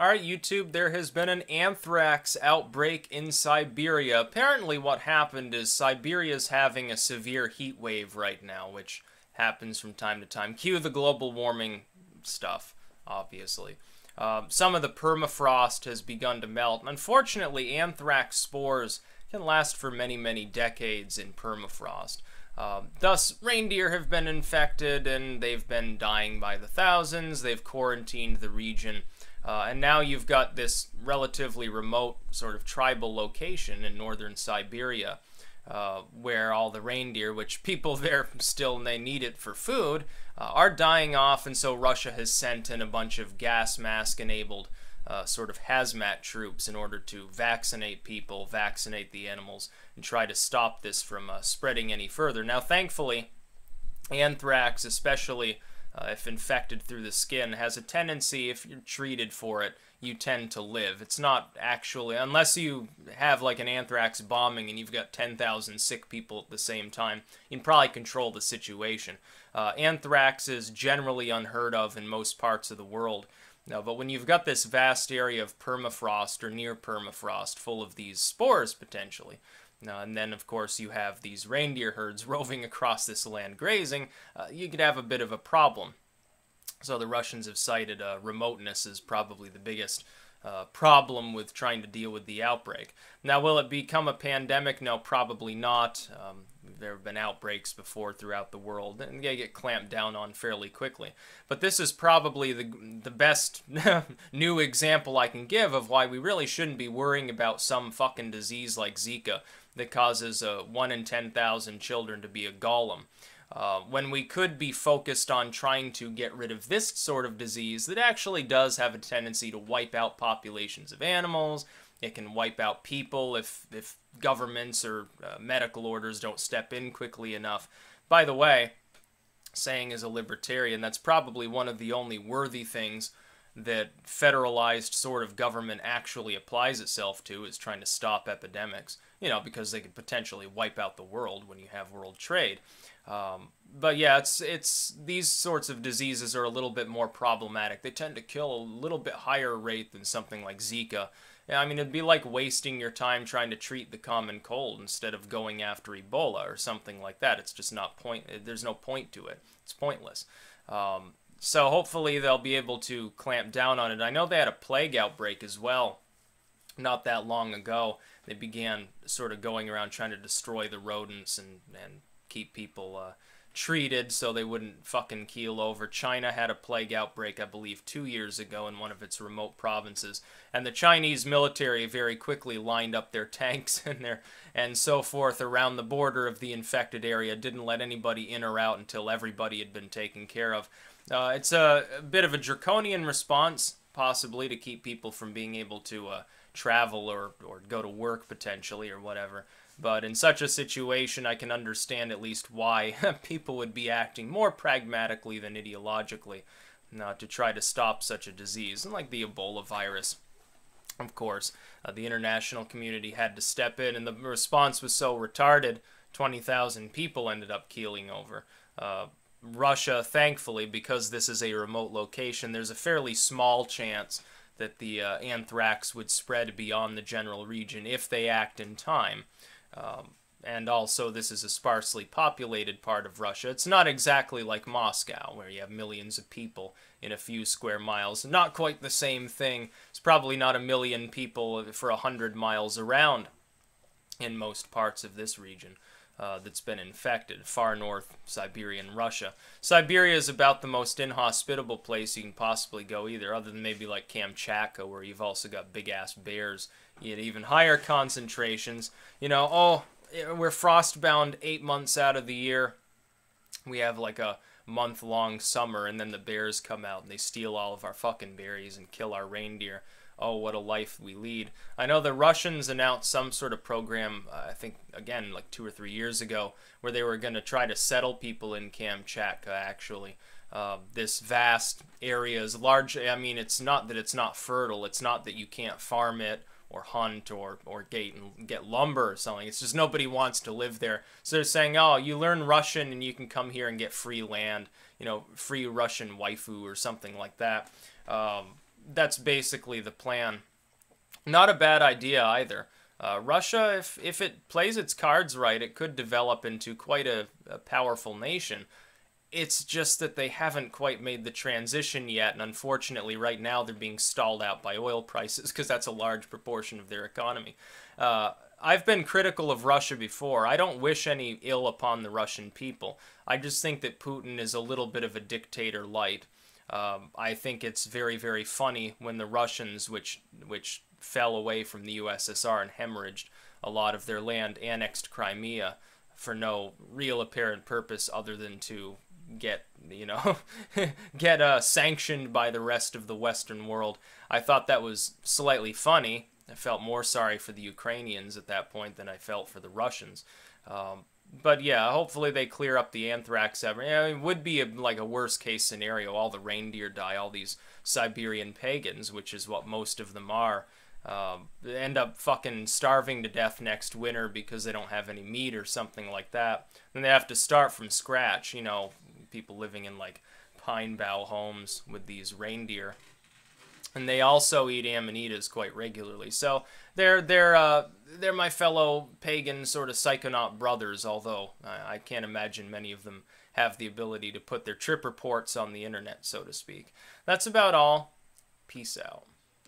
All right, YouTube, there has been an anthrax outbreak in Siberia. Apparently, what happened is Siberia is having a severe heat wave right now, which happens from time to time. Cue the global warming stuff, obviously. Uh, some of the permafrost has begun to melt. Unfortunately, anthrax spores can last for many, many decades in permafrost. Uh, thus, reindeer have been infected and they've been dying by the thousands. They've quarantined the region uh, and now you've got this relatively remote sort of tribal location in northern Siberia uh, where all the reindeer, which people there still they need it for food, uh, are dying off, and so Russia has sent in a bunch of gas mask enabled uh, sort of hazmat troops in order to vaccinate people, vaccinate the animals, and try to stop this from uh, spreading any further. Now, thankfully, anthrax, especially uh, if infected through the skin, has a tendency, if you're treated for it, you tend to live. It's not actually, unless you have like an anthrax bombing and you've got 10,000 sick people at the same time, you can probably control the situation. Uh, anthrax is generally unheard of in most parts of the world. No, but when you've got this vast area of permafrost or near permafrost full of these spores potentially, uh, and then, of course, you have these reindeer herds roving across this land grazing. Uh, you could have a bit of a problem. So the Russians have cited uh, remoteness as probably the biggest uh, problem with trying to deal with the outbreak. Now, will it become a pandemic? No, probably not. Um, there have been outbreaks before throughout the world, and they get clamped down on fairly quickly. But this is probably the the best new example I can give of why we really shouldn't be worrying about some fucking disease like Zika that causes uh, 1 in 10,000 children to be a golem. Uh, when we could be focused on trying to get rid of this sort of disease that actually does have a tendency to wipe out populations of animals. It can wipe out people if, if governments or uh, medical orders don't step in quickly enough. By the way, saying as a libertarian, that's probably one of the only worthy things that federalized sort of government actually applies itself to is trying to stop epidemics, you know, because they could potentially wipe out the world when you have world trade. Um, but yeah, it's it's these sorts of diseases are a little bit more problematic. They tend to kill a little bit higher rate than something like Zika. I mean, it'd be like wasting your time trying to treat the common cold instead of going after Ebola or something like that. It's just not point. There's no point to it. It's pointless. Um, so hopefully they'll be able to clamp down on it. I know they had a plague outbreak as well not that long ago. They began sort of going around trying to destroy the rodents and, and keep people uh, treated so they wouldn't fucking keel over. China had a plague outbreak, I believe, two years ago in one of its remote provinces, and the Chinese military very quickly lined up their tanks and their and so forth around the border of the infected area. Didn't let anybody in or out until everybody had been taken care of. Uh, it's a, a, bit of a draconian response, possibly, to keep people from being able to uh, travel or, or go to work potentially or whatever. But in such a situation, I can understand at least why people would be acting more pragmatically than ideologically uh, to try to stop such a disease. And like the Ebola virus, of course, uh, the international community had to step in, and the response was so retarded, 20,000 people ended up keeling over. Uh, Russia, thankfully, because this is a remote location, there's a fairly small chance that the uh, anthrax would spread beyond the general region if they act in time. Um, and also, this is a sparsely populated part of Russia. It's not exactly like Moscow, where you have millions of people in a few square miles. Not quite the same thing. It's probably not a million people for a hundred miles around in most parts of this region uh, that's been infected, far north Siberian Russia. Siberia is about the most inhospitable place you can possibly go either, other than maybe like Kamchatka, where you've also got big-ass bears. You get even higher concentrations. You know, oh, we're frostbound eight months out of the year. We have like a month-long summer, and then the bears come out and they steal all of our fucking berries and kill our reindeer oh, what a life we lead. I know the Russians announced some sort of program, uh, I think, again, like two or three years ago, where they were going to try to settle people in Kamchatka, actually. Uh, this vast area is large. I mean, it's not that it's not fertile. It's not that you can't farm it or hunt or, or gate and get lumber or something. It's just nobody wants to live there. So they're saying, oh, you learn Russian and you can come here and get free land, you know, free Russian waifu or something like that. Um, that's basically the plan. Not a bad idea either. Uh, Russia, if if it plays its cards right, it could develop into quite a, a powerful nation. It's just that they haven't quite made the transition yet, and unfortunately, right now they're being stalled out by oil prices because that's a large proportion of their economy. Uh, I've been critical of Russia before. I don't wish any ill upon the Russian people. I just think that Putin is a little bit of a dictator light. Um, I think it's very, very funny when the Russians, which which fell away from the USSR and hemorrhaged a lot of their land, annexed Crimea for no real apparent purpose other than to get you know get uh, sanctioned by the rest of the Western world. I thought that was slightly funny. I felt more sorry for the Ukrainians at that point than I felt for the Russians. Um, but yeah, hopefully they clear up the anthrax. Ever, yeah, it would be a, like a worst case scenario. All the reindeer die. All these Siberian pagans, which is what most of them are, um, end up fucking starving to death next winter because they don't have any meat or something like that. Then they have to start from scratch. You know, people living in like pine bough homes with these reindeer. And they also eat amanitas quite regularly. So they're they're uh, they're my fellow pagan sort of psychonaut brothers. Although I, I can't imagine many of them have the ability to put their trip reports on the internet, so to speak. That's about all. Peace out.